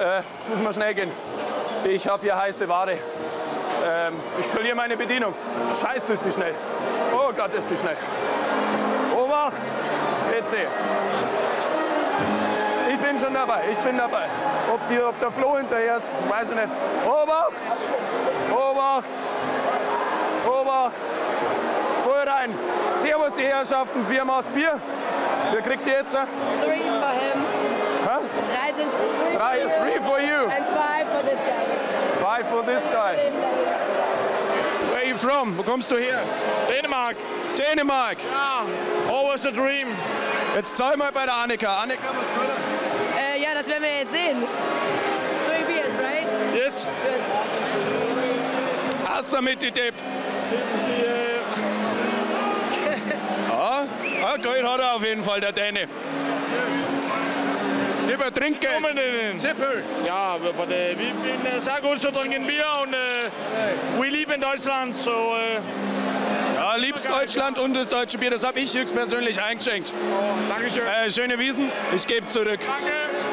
Äh, muss mal schnell gehen. Ich habe hier heiße Ware. Ähm, ich verliere meine Bedienung. Scheiße, ist die schnell. Oh Gott, ist die schnell. Obacht! Spitze. Ich bin schon dabei, ich bin dabei. Ob, die, ob der Flo hinterher ist, weiß ich nicht. Obacht! Obacht! Obacht! Voll rein. Servus, die Herrschaften, vier Maß Bier. Wer kriegt die jetzt? For him. Hä? Drei sind three for you. three for you. And five for this guy. Five for this guy. Dem da hinten. Where are you from? Wo kommst du her? Dänemark. Dänemark. Ja, always a dream. Jetzt zahl mal bei der Annika. Annika, was soll das? Äh, ja, das werden wir jetzt sehen. Three beers, right? Yes. Good. Assa mit die Depp. Sie, Ja, ja Geld hat er auf jeden Fall, der Däne. Kommen denn? Tippel. Ja, aber äh, wir sind äh, sehr gut zu trinken Bier und äh, we live in Deutschland, so äh, Ja, liebst Deutschland und das deutsche Bier, das habe ich höchstpersönlich eingeschenkt. Dankeschön. Äh, schöne Wiesen, ich gebe zurück. Danke.